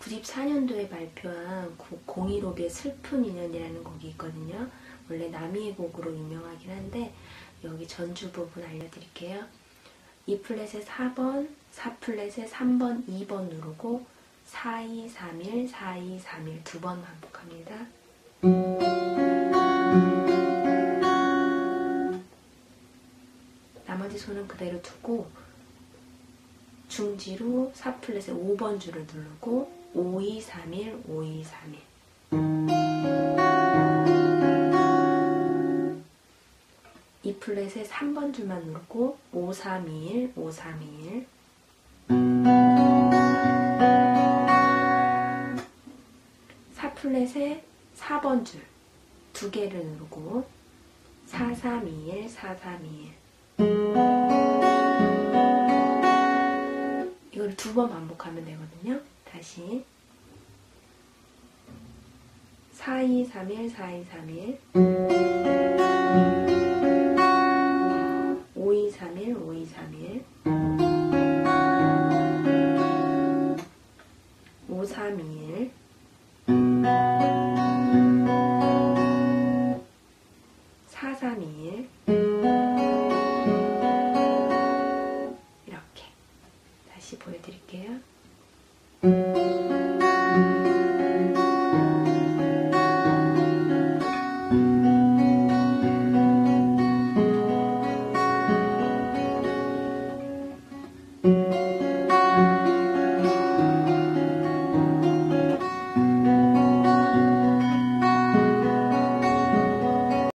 94년도에 발표한 015의 슬픈 인연이라는 곡이 있거든요. 원래 남이의 곡으로 유명하긴 한데 여기 전주 부분 알려드릴게요. E 플랫의 4번, 4 플랫의 3번, 2번 누르고 4, 2, 3, 1, 4, 2, 3, 1 두 번 반복합니다. 나머지 손은 그대로 두고 중지로 4 플랫의 5번 줄을 누르고 5, 2, 3, 1, 5, 2, 3, 1 E 플랫의 3번 줄만 누르고 5, 3, 2, 1, 5, 3, 2, 1 4 플랫의 4번 줄 두 개를 누르고 4, 3, 2, 1, 4, 3, 2, 1 두 번 반복하면 되거든요. 다시. 4, 2, 3, 1, 4, 다시 보여드릴게요.